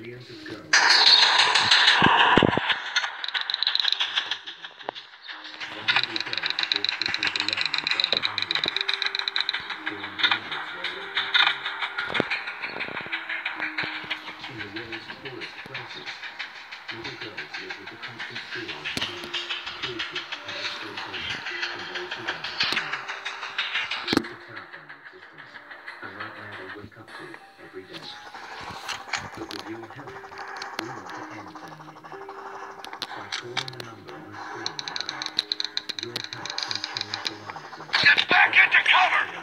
millions ago. Thank you. Get back into cover!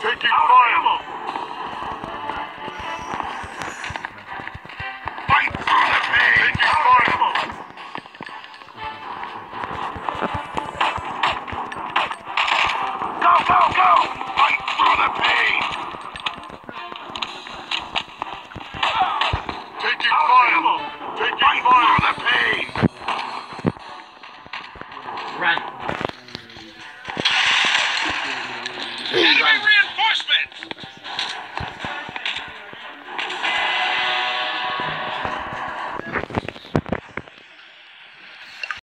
taking fire! Ammo.